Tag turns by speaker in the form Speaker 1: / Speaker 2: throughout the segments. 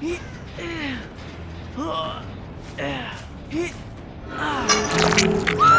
Speaker 1: Eh, oh, eh, ah!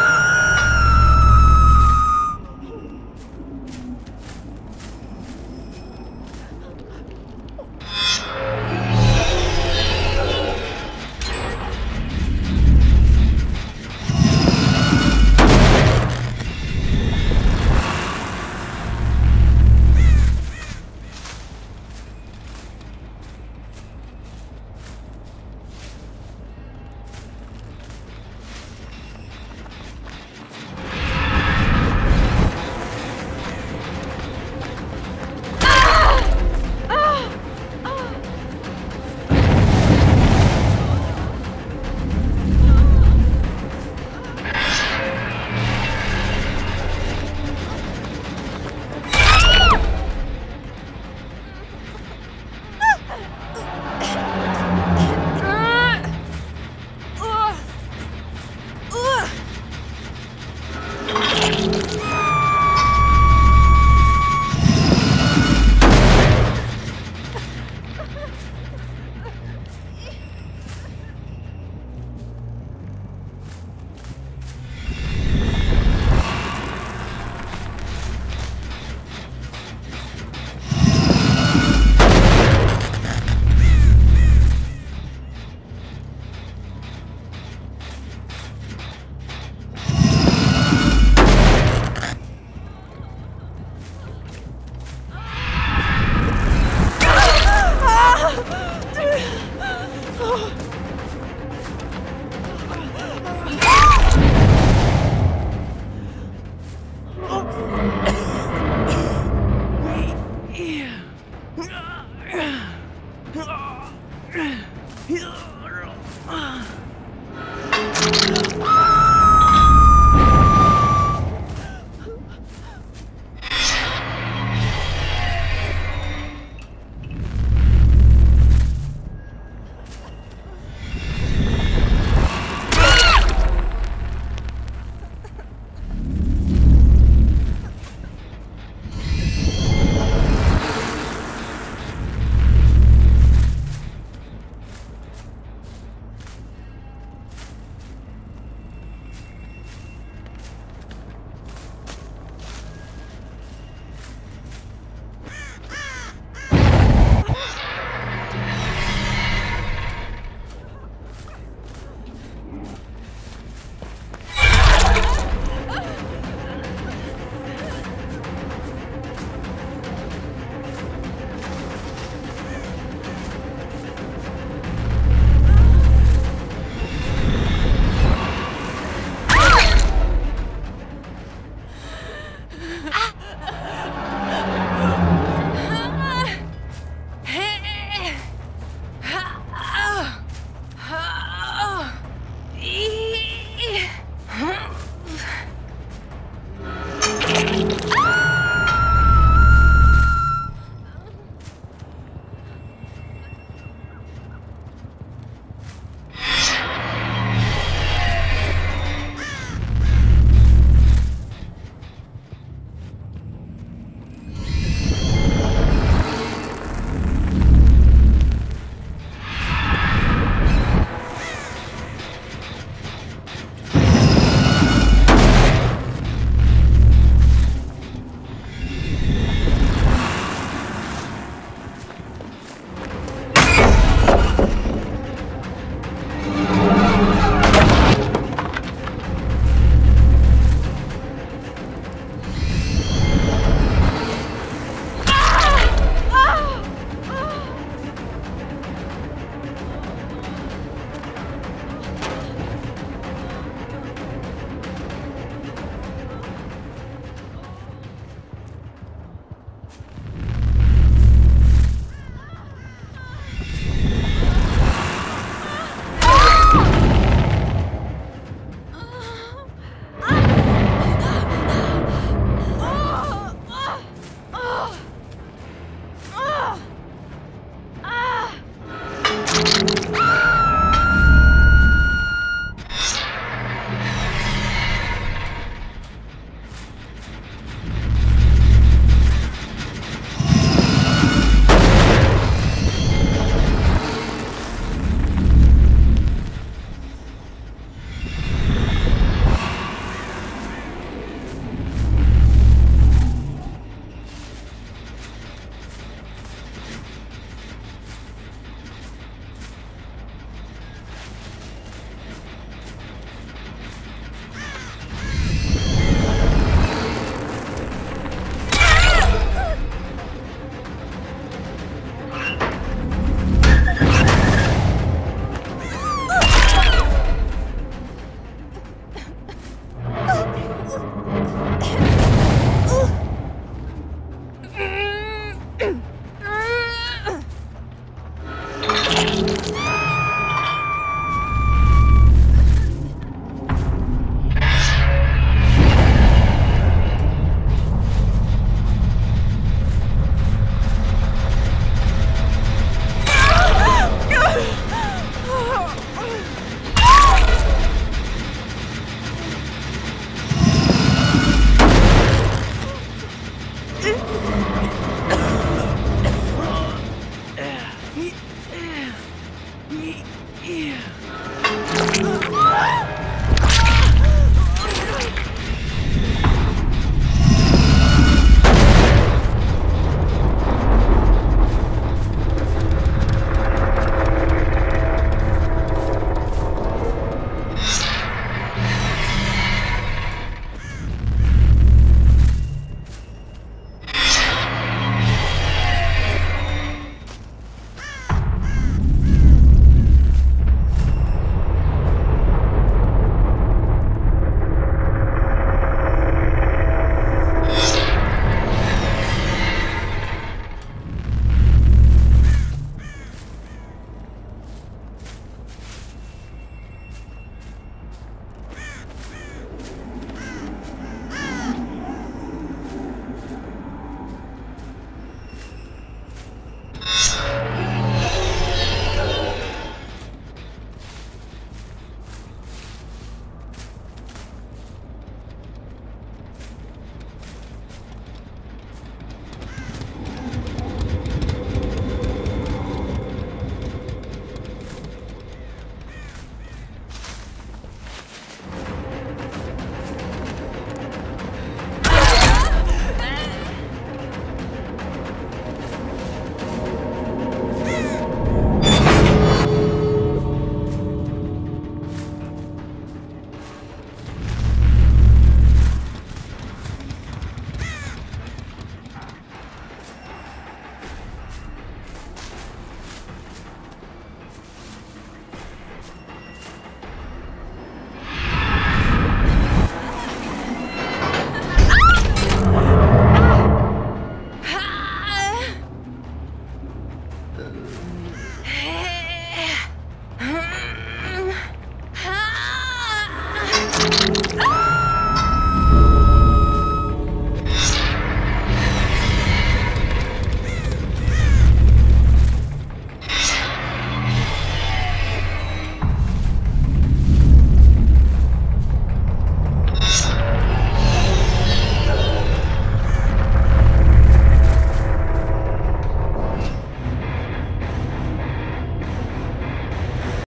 Speaker 2: Ah! Yeah.